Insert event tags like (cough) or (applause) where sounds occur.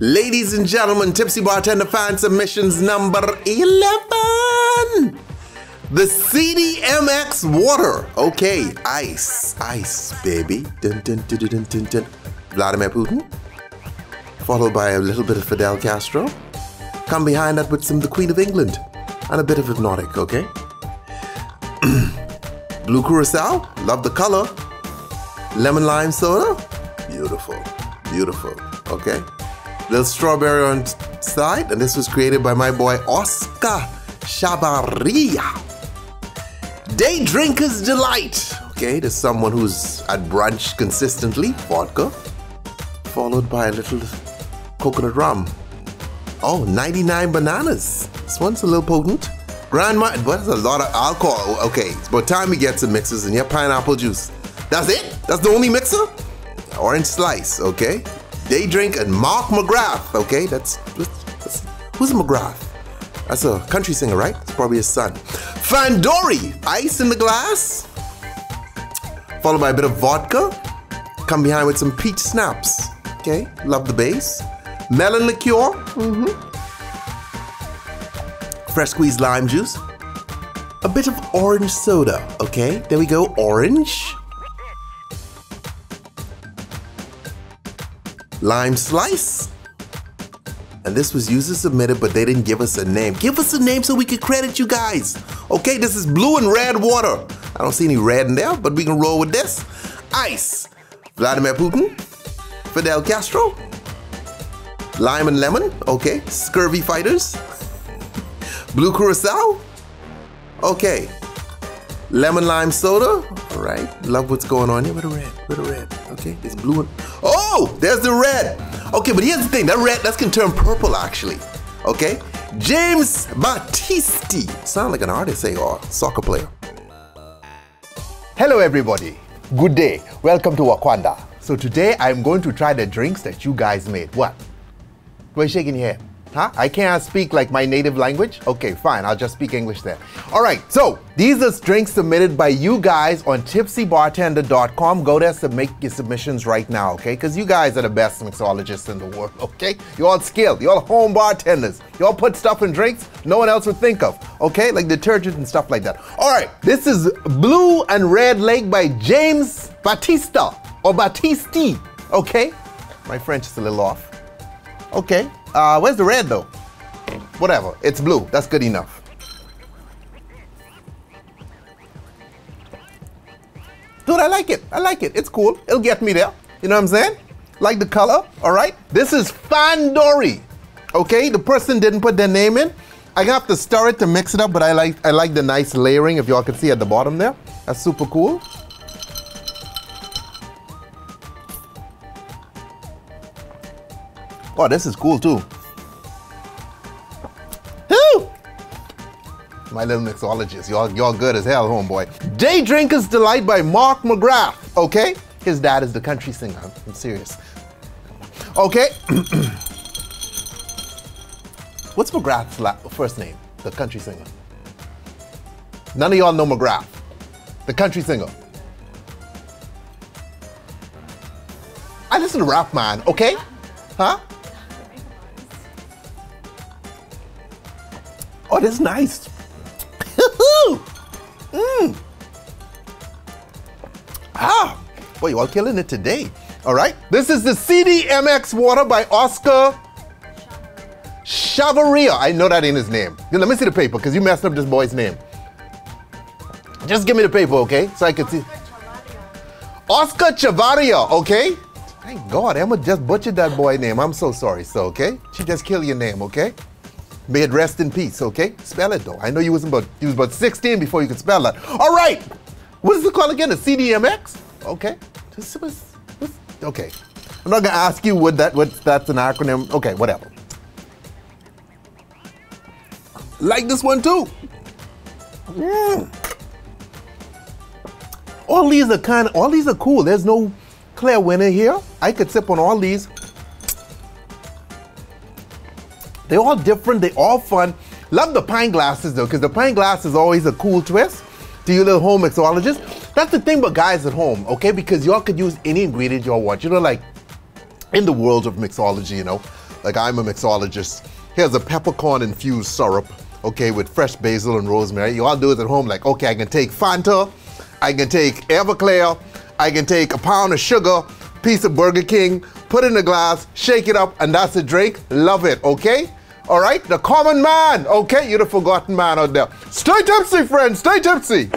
Ladies and gentlemen, Tipsy Bartender fan submissions number 11. The CDMX water. Okay, ice, ice, baby. Dun, dun, dun. Vladimir Putin. Followed by a little bit of Fidel Castro. Come behind that with some the Queen of England. And a bit of Hpnotiq, okay? (clears throat) Blue Curacao. Love the color. Lemon lime soda. Beautiful, beautiful, okay? Little strawberry on side. And this was created by my boy Oscar Chavarria. Day Drinker's Delight. Okay, there's someone who's at brunch consistently, vodka, followed by a little coconut rum. Oh, 99 bananas. This one's a little potent. Grandma, but that's a lot of alcohol. Okay, it's about time we get some mixers and your pineapple juice. That's it? That's the only mixer? Orange slice, okay? Day drink and Mark McGrath, okay? That's, that's who's McGrath? That's a country singer, right? It's probably his son. Fandori, ice in the glass. Followed by a bit of vodka. Come behind with some peach schnapps. Okay, love the base. Melon liqueur. Mm-hmm. Fresh squeezed lime juice. A bit of orange soda. Okay, there we go. Orange. Lime slice. And this was user submitted, but they didn't give us a name. Give us a name so we can credit you guys. Okay, this is blue and red water. I don't see any red in there, but we can roll with this. Ice. Vladimir Putin. Fidel Castro. Lime and lemon. Okay. Scurvy fighters. (laughs) Blue Curacao. Okay. Lemon lime soda. All right. Love what's going on here with the red. With the red. Okay. It's blue and. Oh, Oh, there's the red. Okay, but here's the thing. That red, that can turn purple actually. Okay. James Battisti. Sound like an artist, say, or soccer player. Hello, everybody. Good day. Welcome to Wakanda. So today I'm going to try the drinks that you guys made. What? We're shaking head? Huh? I can't speak like my native language? Okay, fine. I'll just speak English then. All right. So these are drinks submitted by you guys on tipsybartender.com. Go there to make your submissions right now, okay? Because you guys are the best mixologists in the world, (laughs) okay? You're all skilled. You're all home bartenders. You all put stuff in drinks no one else would think of, okay? Like detergent and stuff like that. All right. This is Blue and Red Lake by James Batista or Battisti, okay? My French is a little off. Okay. Uh, where's the red though? Whatever. It's blue. That's good enough. Dude, I like it. I like it. It's cool. It'll get me there. You know what I'm saying? Like the color. All right. This is Fandori. Okay. The person didn't put their name in. I have to stir it to mix it up, but I like I like the nice layering. If y'all can see at the bottom there, that's super cool. Oh, this is cool too. Woo! My little mixologist. Y'all, y'all good as hell, homeboy. Day Drinker's Delight by Mark McGrath. Okay? His dad is the country singer. I'm serious. Okay. (clears throat) What's McGrath's first name? The country singer. None of y'all know McGrath. The country singer. I listen to rap, man, okay? Huh? Oh, this is nice. (laughs) mm. Ah, boy, you all killing it today. All right, this is the CDMX water by Oscar Chavarria. I know that ain't his name. Let me see the paper because you messed up this boy's name. Just give me the paper, okay? So I can see. Oscar Chavarria, okay? Thank God, Emma just butchered that boy name. I'm so sorry, so okay? She just killed your name, okay? May it rest in peace, okay? Spell it though. I know you was about you was about 16 before you could spell that. All right. What is it called again? The CDMX? Okay. This was, this, okay. I'm not gonna ask you what that what that's an acronym. Okay, whatever. Like this one too. Mm. All these are kind of all these are cool. There's no clear winner here. I could sip on all these. They're all different, they're all fun. Love the pine glasses though, because the pine glass is always a cool twist to you little home mixologists. That's the thing about guys at home, okay? Because y'all could use any ingredient y'all want. You know, like in the world of mixology, you know, like I'm a mixologist. Here's a peppercorn infused syrup, okay, with fresh basil and rosemary. You all do it at home, like, okay, I can take Fanta, I can take Everclear, I can take a pound of sugar, piece of Burger King, put in a glass, shake it up, and that's a drink. Love it, okay? All right, the common man, okay? You're the forgotten man out there. Stay tipsy, friends, stay tipsy.